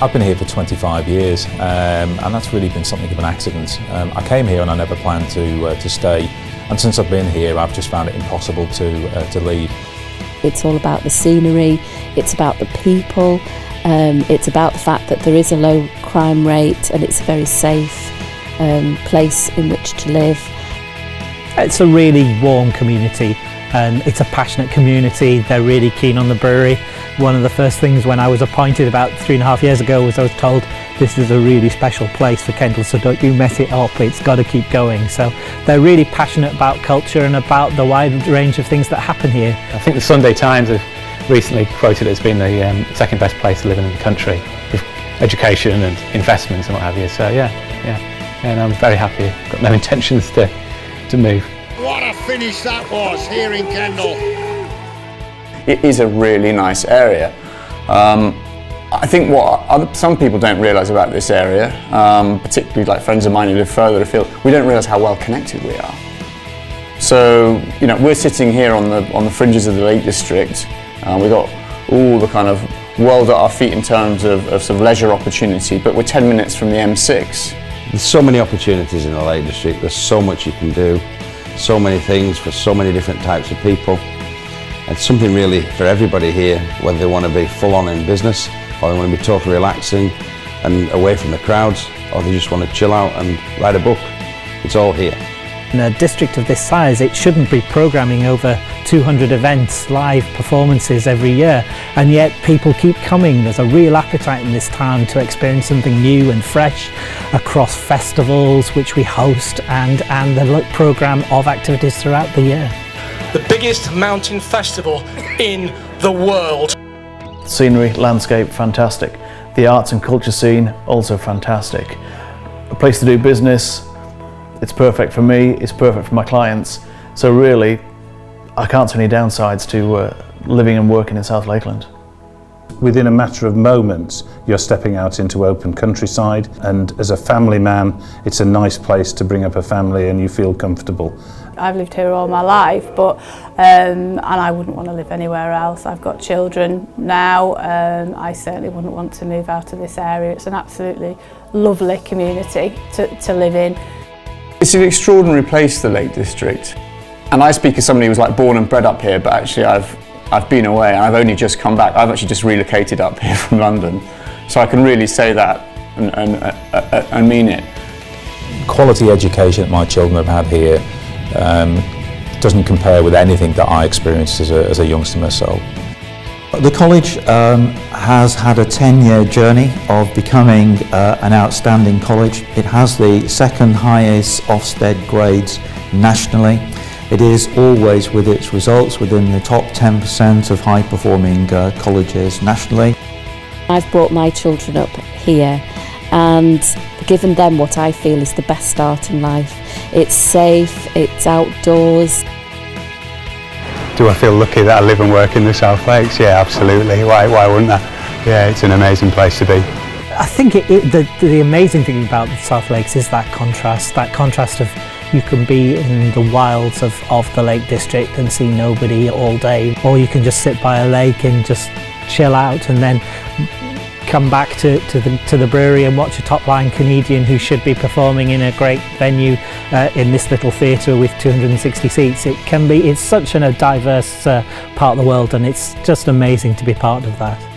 I've been here for 25 years um, and that's really been something of an accident. Um, I came here and I never planned to, uh, to stay and since I've been here I've just found it impossible to, uh, to leave. It's all about the scenery, it's about the people, um, it's about the fact that there is a low crime rate and it's a very safe um, place in which to live. It's a really warm community and it's a passionate community. They're really keen on the brewery. One of the first things when I was appointed about three and a half years ago was I was told this is a really special place for Kendal, so don't you mess it up, it's got to keep going. So they're really passionate about culture and about the wide range of things that happen here. I think the Sunday Times have recently quoted it as being the um, second best place to live in the country with education and investments and what have you. So yeah, yeah, and I'm very happy. I've Got no intentions to, to move. What finish that was here in Kendal. It is a really nice area. Um, I think what other, some people don't realise about this area, um, particularly like friends of mine who live further afield, we don't realise how well connected we are. So, you know, we're sitting here on the, on the fringes of the Lake District. Uh, we've got all the kind of world at our feet in terms of, of sort of leisure opportunity, but we're 10 minutes from the M6. There's so many opportunities in the Lake District, there's so much you can do, so many things for so many different types of people. It's something really for everybody here, whether they want to be full on in business or they want to be totally relaxing and away from the crowds or they just want to chill out and write a book. It's all here. In a district of this size, it shouldn't be programming over 200 events, live performances every year, and yet people keep coming. There's a real appetite in this town to experience something new and fresh across festivals which we host and, and the programme of activities throughout the year the biggest mountain festival in the world. Scenery, landscape, fantastic. The arts and culture scene, also fantastic. A place to do business, it's perfect for me, it's perfect for my clients. So really, I can't see any downsides to uh, living and working in South Lakeland. Within a matter of moments, you're stepping out into open countryside and as a family man, it's a nice place to bring up a family and you feel comfortable. I've lived here all my life, but um, and I wouldn't want to live anywhere else. I've got children now. Um, I certainly wouldn't want to move out of this area. It's an absolutely lovely community to, to live in. It's an extraordinary place, the Lake District. And I speak as somebody who was like born and bred up here, but actually I've, I've been away and I've only just come back. I've actually just relocated up here from London. So I can really say that and, and, uh, uh, and mean it. Quality education that my children have had here um, doesn't compare with anything that I experienced as a, as a youngster myself. The college um, has had a 10-year journey of becoming uh, an outstanding college. It has the second highest Ofsted grades nationally. It is always with its results within the top 10% of high-performing uh, colleges nationally. I've brought my children up here and given them what I feel is the best start in life. It's safe, it's outdoors. Do I feel lucky that I live and work in the South Lakes? Yeah, absolutely. Why, why wouldn't I? Yeah, it's an amazing place to be. I think it, it, the, the amazing thing about the South Lakes is that contrast, that contrast of you can be in the wilds of, of the Lake District and see nobody all day, or you can just sit by a lake and just chill out and then come back to, to, the, to the brewery and watch a top-line comedian who should be performing in a great venue uh, in this little theatre with 260 seats. It can be, it's such an, a diverse uh, part of the world and it's just amazing to be part of that.